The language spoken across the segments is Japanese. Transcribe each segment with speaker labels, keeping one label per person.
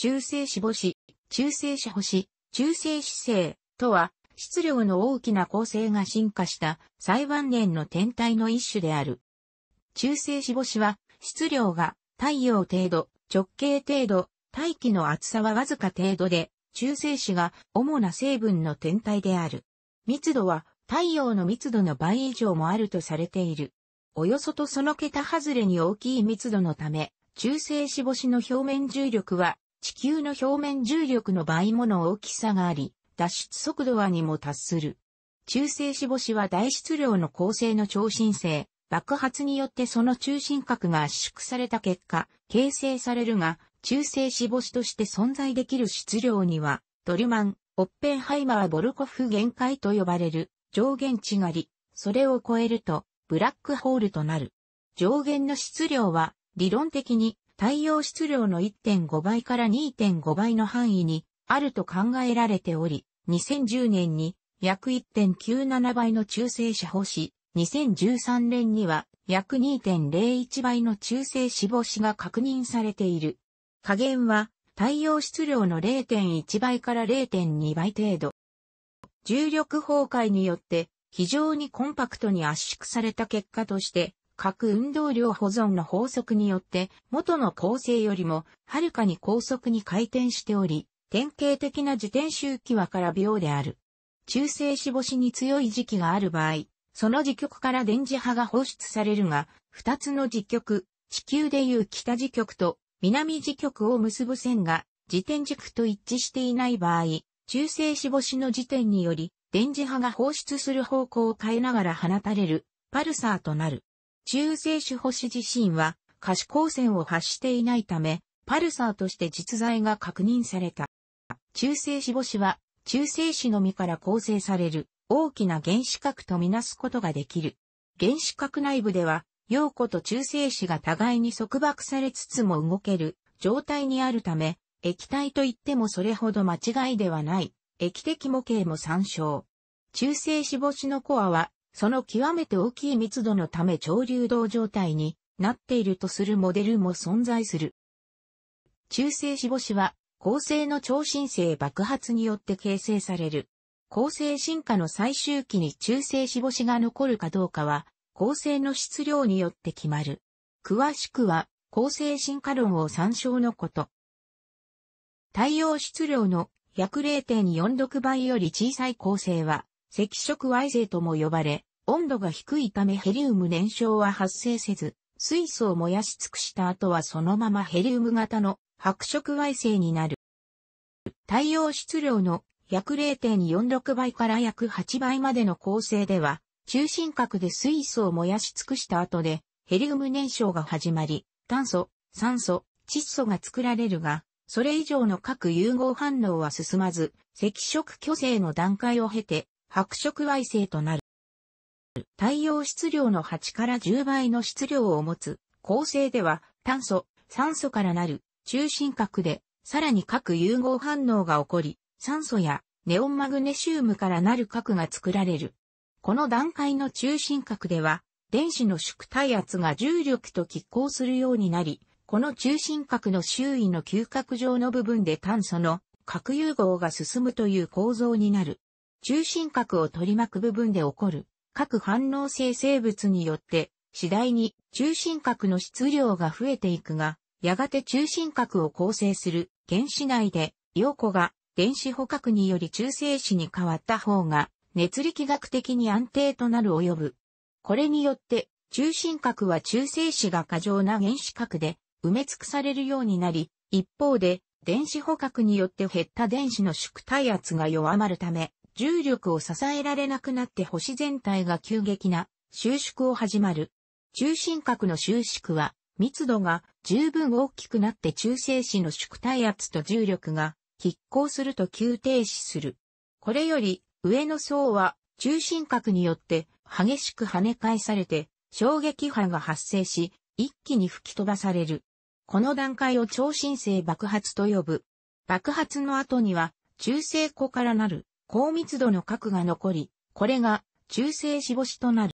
Speaker 1: 中性子星、中性子星、中性子星とは、質量の大きな構成が進化した最晩年の天体の一種である。中性子星は、質量が太陽程度、直径程度、大気の厚さはわずか程度で、中性子が主な成分の天体である。密度は太陽の密度の倍以上もあるとされている。およそとその桁外れに大きい密度のため、中性子星の表面重力は地球の表面重力の倍もの大きさがあり、脱出速度はにも達する。中性子星は大質量の構成の超新星、爆発によってその中心核が圧縮された結果、形成されるが、中性子星として存在できる質量には、ドルマン、オッペンハイマー・ボルコフ限界と呼ばれる上限値があり、それを超えると、ブラックホールとなる。上限の質量は、理論的に太陽質量の1.5倍から2.5倍の範囲にあると考えられており、2010年に約1.97倍の中性子星、2013年には約2.01倍の中性子星が確認されている。加減は太陽質量の0.1倍から0.2倍程度。重力崩壊によって非常にコンパクトに圧縮された結果として、核運動量保存の法則によって元の構成よりもはるかに高速に回転しており、典型的な自転周期はから秒である。中性子星に強い時期がある場合、その磁極から電磁波が放出されるが、二つの磁極、地球でいう北磁極と南磁極を結ぶ線が自転軸と一致していない場合、中性子星の時点により電磁波が放出する方向を変えながら放たれるパルサーとなる。中性子星自身は可視光線を発していないため、パルサーとして実在が確認された。中性子星は中性子の実から構成される大きな原子核とみなすことができる。原子核内部では陽子と中性子が互いに束縛されつつも動ける状態にあるため、液体といってもそれほど間違いではない。液的模型も参照。中性子星のコアは、その極めて大きい密度のため超流動状態になっているとするモデルも存在する。中性子星は、恒星の超新星爆発によって形成される。恒星進化の最終期に中性子星が残るかどうかは、恒星の質量によって決まる。詳しくは、恒星進化論を参照のこと。太陽質量の約0.46倍より小さい恒星は、赤色矮星とも呼ばれ、温度が低いためヘリウム燃焼は発生せず、水素を燃やし尽くした後はそのままヘリウム型の白色矮星になる。太陽質量の約0.46倍から約8倍までの構成では、中心核で水素を燃やし尽くした後で、ヘリウム燃焼が始まり、炭素、酸素、窒素が作られるが、それ以上の核融合反応は進まず、赤色巨星の段階を経て、白色矮星となる。太陽質量の8から10倍の質量を持つ恒星では炭素、酸素からなる中心核でさらに核融合反応が起こり、酸素やネオンマグネシウムからなる核が作られる。この段階の中心核では電子の縮体圧が重力と拮抗するようになり、この中心核の周囲の嗅覚状の部分で炭素の核融合が進むという構造になる。中心核を取り巻く部分で起こる各反応性生物によって次第に中心核の質量が増えていくが、やがて中心核を構成する原子内で陽子が電子捕獲により中性子に変わった方が熱力学的に安定となる及ぶ。これによって中心核は中性子が過剰な原子核で埋め尽くされるようになり、一方で、電子捕獲によって減った電子の縮体圧が弱まるため、重力を支えられなくなって星全体が急激な収縮を始まる。中心核の収縮は、密度が十分大きくなって中性子の縮体圧と重力が拮抗すると急停止する。これより上の層は中心核によって激しく跳ね返されて衝撃波が発生し一気に吹き飛ばされる。この段階を超新星爆発と呼ぶ。爆発の後には、中性子からなる高密度の核が残り、これが中性子星となる。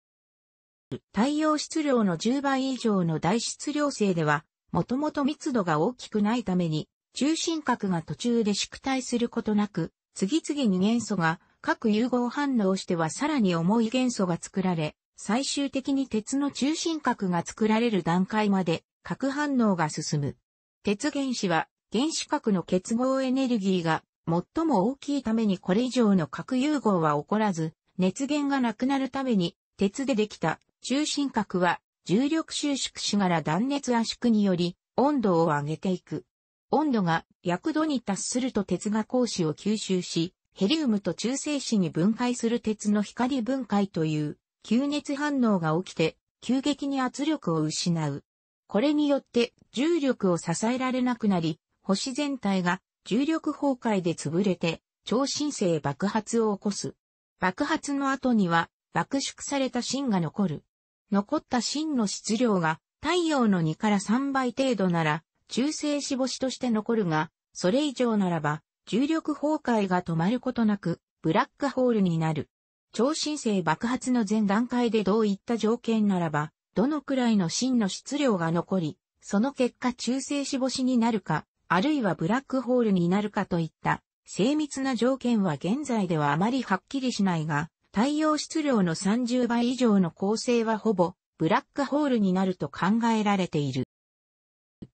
Speaker 1: 太陽質量の10倍以上の大質量星では、もともと密度が大きくないために、中心核が途中で縮体することなく、次々に元素が各融合反応してはさらに重い元素が作られ、最終的に鉄の中心核が作られる段階まで核反応が進む。鉄原子は原子核の結合エネルギーが最も大きいためにこれ以上の核融合は起こらず、熱源がなくなるために鉄でできた中心核は重力収縮しながら断熱圧縮により温度を上げていく。温度が約度に達すると鉄が光子を吸収し、ヘリウムと中性子に分解する鉄の光分解という吸熱反応が起きて急激に圧力を失う。これによって重力を支えられなくなり、星全体が重力崩壊で潰れて超新星爆発を起こす。爆発の後には爆縮された芯が残る。残った芯の質量が太陽の2から3倍程度なら中性子星として残るが、それ以上ならば重力崩壊が止まることなくブラックホールになる。超新星爆発の前段階でどういった条件ならば、どのくらいの芯の質量が残り、その結果中性子星になるか、あるいはブラックホールになるかといった精密な条件は現在ではあまりはっきりしないが、太陽質量の30倍以上の構成はほぼブラックホールになると考えられている。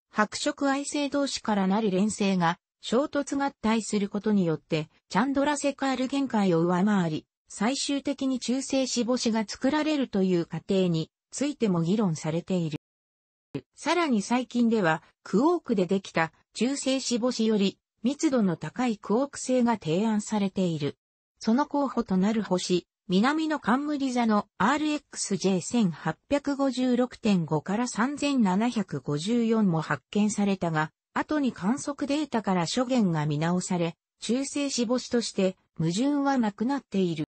Speaker 1: 白色矮星同士からなる連星が衝突合体することによってチャンドラセカール限界を上回り、最終的に中性子星が作られるという過程についても議論されている。さらに最近では、クオークでできた中性子星より密度の高いクオーク星が提案されている。その候補となる星、南の冠座の RXJ1856.5 から3754も発見されたが、後に観測データから諸言が見直され、中性子星として矛盾はなくなっている。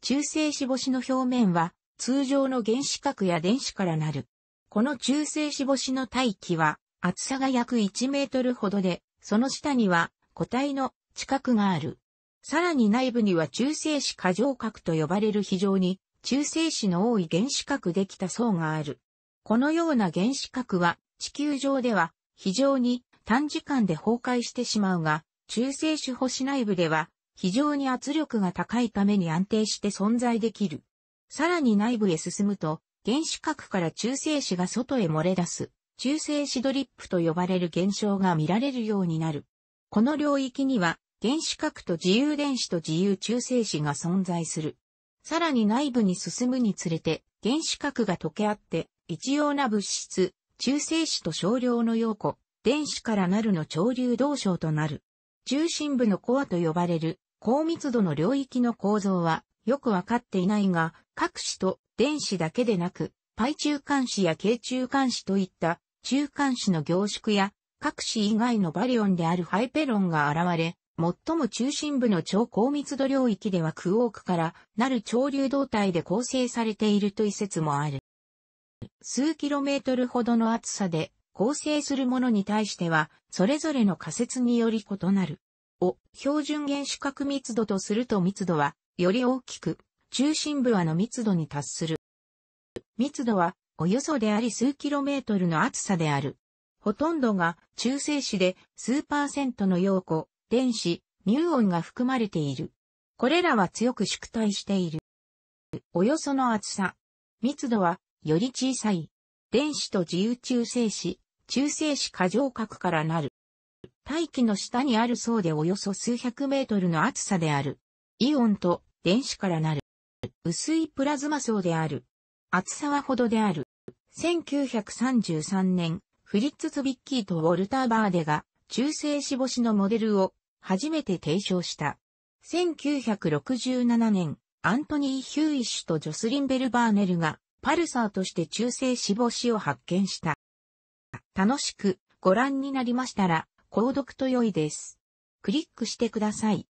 Speaker 1: 中性子星の表面は通常の原子核や電子からなる。この中性子星の大気は厚さが約1メートルほどで、その下には固体の地殻がある。さらに内部には中性子過剰核と呼ばれる非常に中性子の多い原子核できた層がある。このような原子核は地球上では非常に短時間で崩壊してしまうが、中性子星内部では非常に圧力が高いために安定して存在できる。さらに内部へ進むと、原子核から中性子が外へ漏れ出す、中性子ドリップと呼ばれる現象が見られるようになる。この領域には、原子核と自由電子と自由中性子が存在する。さらに内部に進むにつれて、原子核が溶け合って、一様な物質、中性子と少量の陽子、電子からなるの潮流同床となる。中心部のコアと呼ばれる高密度の領域の構造はよくわかっていないが、各子と電子だけでなく、パイ中間子や軽中間子といった中間子の凝縮や各子以外のバリオンであるハイペロンが現れ、最も中心部の超高密度領域ではクオークからなる潮流動態で構成されているという説もある。数キロメートルほどの厚さで構成するものに対しては、それぞれの仮説により異なる。を標準原子核密度とすると密度はより大きく、中心部はの密度に達する。密度は、およそであり数キロメートルの厚さである。ほとんどが中性子で数パーセントの陽子、電子、ミューオンが含まれている。これらは強く縮体している。およその厚さ。密度はより小さい。電子と自由中性子、中性子過剰核からなる。大気の下にある層でおよそ数百メートルの厚さである。イオンと電子からなる。薄いプラズマ層である。厚さはほどである。1933年、フリッツ・ツビッキーとウォルター・バーデが中性子星のモデルを初めて提唱した。1967年、アントニー・ヒューイッシュとジョスリン・ベルバーネルがパルサーとして中性子星を発見した。楽しくご覧になりましたら、購読と良いです。クリックしてください。